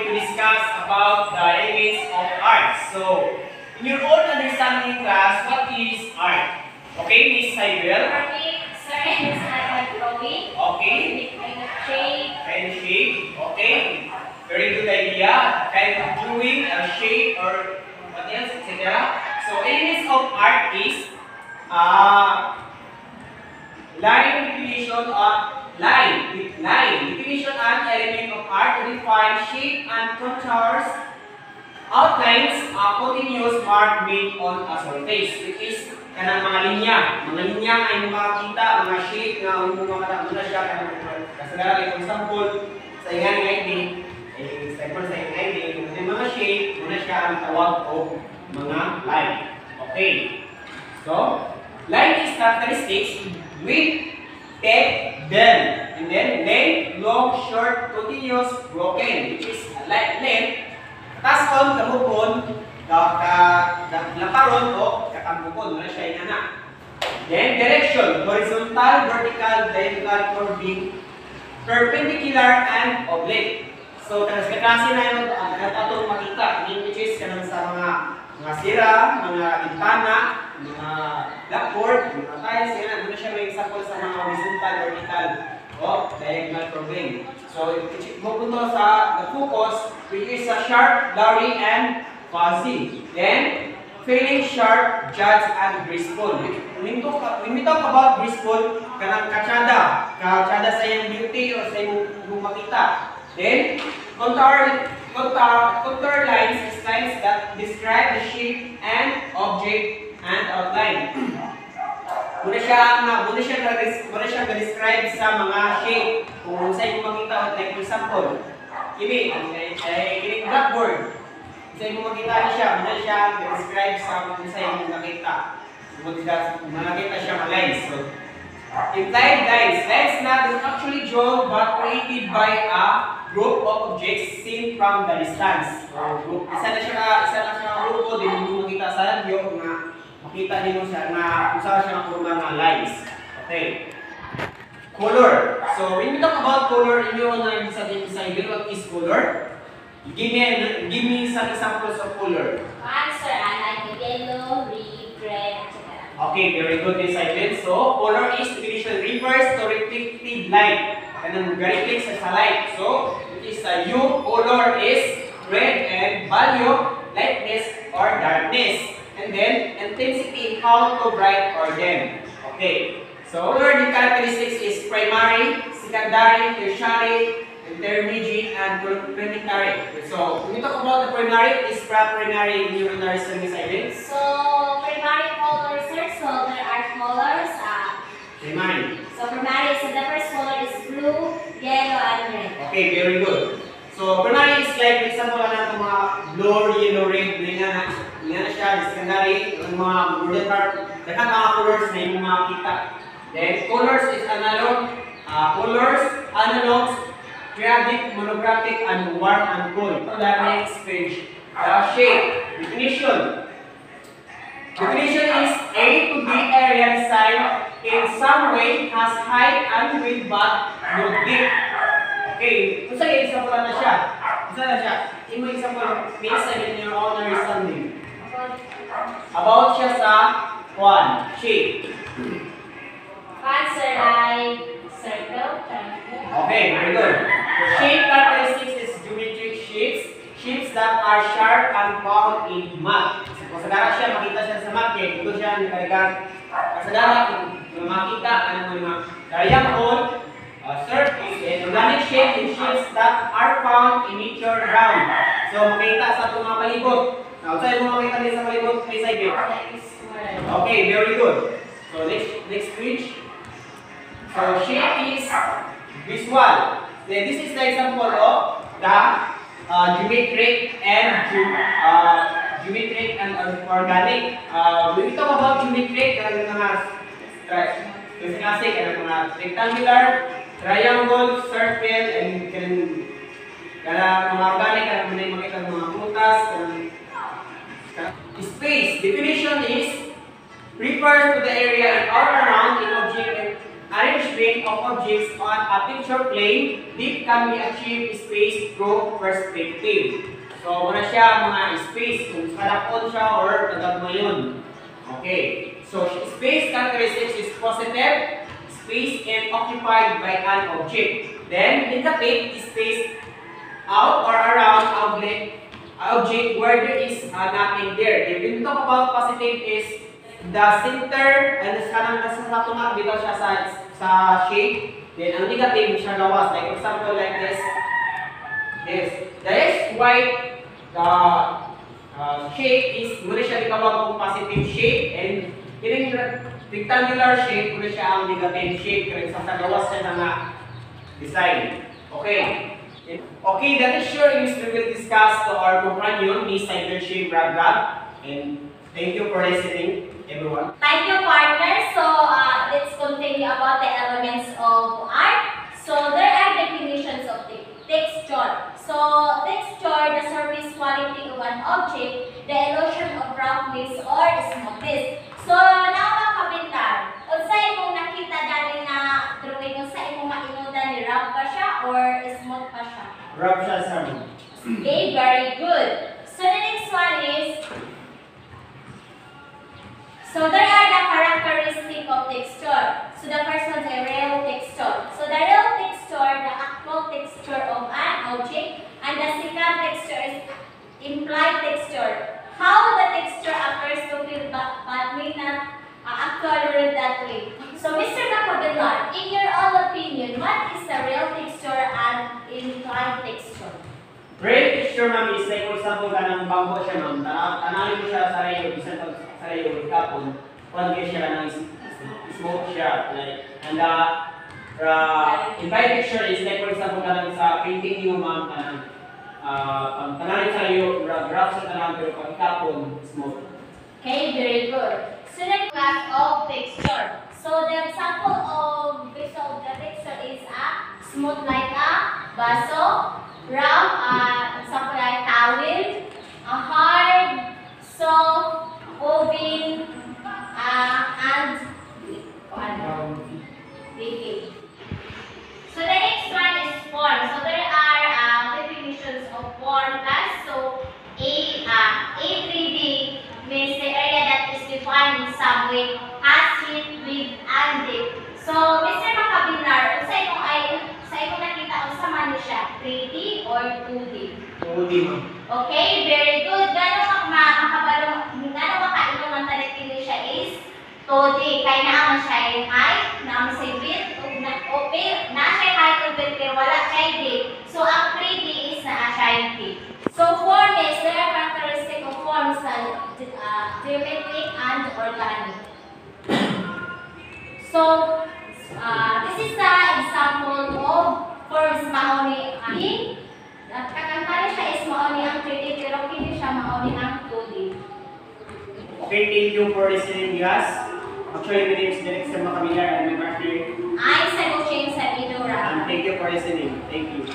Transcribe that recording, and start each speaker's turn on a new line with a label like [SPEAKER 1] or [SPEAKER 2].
[SPEAKER 1] about the elements of art. So, in your own understanding class, what is art? Okay, Miss Cybel?
[SPEAKER 2] Working, sir, is like drawing.
[SPEAKER 1] Okay.
[SPEAKER 2] Kind of shape.
[SPEAKER 1] Kind of shape. Okay. Very good idea. Kind of doing a shape or what else, etc. So, elements of art is uh, line definition of line line. Definition and element of art to define shape and contours. Outlines a continuous mark made on a surface which is kanang mga linya. Mga linya ay makakita mga shape na umong mga muna siya. Kasagaran ay kung sample sa ingan nga hindi sample sa ingan hindi kung mga shape muna siya ang tawag o mga line. Okay. So line is characteristics with Take, then, and then length, long, short, continuous, broken, which is like length, tas on, kamupon, ka, ka, ka, laparon, o kakambukon, wala siya inana. Then, direction, horizontal, vertical, diagonal, curving, perpendicular, and oblique. So, kanas kaklase na yun, ang katong makita, in which is kanang sa mga mga sira, mga bintana, mga blackboard, mga tiles, yan, horizontal, vertical, o diagonal curving. So, pupunto sa the focus, which is sa sharp, blurry, and fuzzy. Then, feeling sharp, judge, and graceful. When when we talk about graceful, kanang katsada, katsada sa iyong beauty o sa iyong iyong makita. Then, contour, contour, contour lines is lines that describe the shape and object and outline. Muna siya na muna siya na muna siya na describe sa mga shape. Kung sa iyong makita like for example kini ay kini blackboard. Sa iyong makita siya muna siya na describe sa kung sa iyong makita makita makita siya mga lines so implied lines lines not actually drawn but created by a group of objects seen from the distance. Isa na siya isa na siya grupo din mo makita sa radyo nga makita niyo siya na usa siya ng kurma ng lines. Okay. Color. So when we talk about color, in your own sa sa what is color? Give me give me some examples of color.
[SPEAKER 2] Answer, I like the yellow, red, red, etc.
[SPEAKER 1] Okay, very good decided. So color is definition refers to reflected light. And then reflects sa light. So it is a U color is red and value lightness or darkness. And then, intensity, how to bright or dim. Okay. So, the characteristics is primary, secondary, tertiary, intermediate, and planetary. So, when we talk about the primary, is primary urinary service islands.
[SPEAKER 2] So, primary colors, sir, so there are colors. Uh,
[SPEAKER 1] Primary.
[SPEAKER 2] so, primary, so the first color is blue, yellow, and red.
[SPEAKER 1] Okay, very good. So, primary is like, example na itong mga blue, yellow, red, secondary, yung mga golden part, dapat mga colors na yung mga kita. Then, colors is analog, uh, colors, analogs, periodic, monographic, and warm and cold. So, the next page. The shape, definition. Definition is A to B area design in some way has height and width but no depth. Okay, kung yung example na siya? Saan na siya? Imo example, based in your own understanding. About siya sa one, shape.
[SPEAKER 2] Answer like circle, triangle.
[SPEAKER 1] Okay, very good. The shape characteristics is geometric shapes, shapes that are sharp and found in map. So, kung sagara siya, makita siya sa map, kaya dito siya nakalikan. Kasagara, kung makita, ano mo yung mga triangle, uh, surface, and organic shape is shapes that are found in nature round. So, makita sa itong mga palibot. Now, saan mo makita din sa
[SPEAKER 2] this one.
[SPEAKER 1] Okay, very good. So next next page. So shape is visual. Then this is the example of the uh, geometric and ge uh, geometric and uh, organic. Uh, when we talk about geometric, kanang mga kasi kasi kanang mga rectangular, triangle, circle, and kanang mga refers to the area all around an object arrangement of objects on a picture plane. This can be achieved space through perspective. So, muna siya mga space, kung kalapon siya or kadagmo yun. Okay. So, space characteristics is positive, space and occupied by an object. Then, indicate space out or around object, object where there is uh, nothing there. If we talk about positive is the center, and sa kanang nasa sa tunga, dito siya sa, sa shape. Then, ang negative siya gawas. Like, example, like this. This. The is white, the uh, shape is, muna siya gitawag kong positive shape, and kining rectangular shape, muna siya ang negative shape, kaya sa gawas siya na nga design. Okay. Okay, that is sure we will discuss to our companion, Miss Cybership Bragdag. And thank you for listening, everyone.
[SPEAKER 2] Thank you, partner. So, uh, let's continue about the elements of art. So, there are definitions of the texture. So, texture, the surface quality of an object, the illusion of roughness or smoothness. So, now mga kabintar, unsa imong nakita dali na drawing, unsa imong mainudan ni rough ba siya or smooth pa siya?
[SPEAKER 1] Rob siya sa
[SPEAKER 2] Okay, very good. So the next one is, so there are the characteristic of texture. So the first one is a real texture. So the real texture, the actual texture of an object, and the second texture is implied texture. How the texture appears to feel but, but may not uh, actually read that way. So Mr. Macabelar, in your own opinion, what is the real texture and implied texture?
[SPEAKER 1] Real texture, ma'am, is like, for example, kanang bangko siya, ma'am. Tana- Tanawin mo siya sa rayo, bisan pag sa rayo, kapon. Kung siya ng smoke siya. Like, and uh, uh, implied texture is like, for example, kanang sa painting niyo, ma'am, kanang uh, tanawin sa rayo, ra- graph sa tanawin, pero pag kapon, smoke.
[SPEAKER 2] Okay, very good. The class of texture. So the example of visual the is a smooth like a baso, rough, uh, example like towel, a hard, soft, woven, uh, and
[SPEAKER 1] Ma'am.
[SPEAKER 2] Okay, very good. Gano'n ka ma makabalo, gano'n makainong ang talit siya is 2D. Kaya naaman siya yung height, naaman siya yung width, ug na, o, na siya height ug width, pero wala siya depth. So, ang 3D is na siya yung depth. So, form is, there are characteristic of forms na uh, geometric and organic. So, uh, this is the example of forms mauni ani. At kakantari siya is mauni ang 3D pero hindi siya mauni ang 2D.
[SPEAKER 1] Okay, thank you for listening, guys. Actually, my name is Derek Sir Macamillar and my partner.
[SPEAKER 2] I'm Sago Ching sa Idora.
[SPEAKER 1] And thank you for listening. Thank you.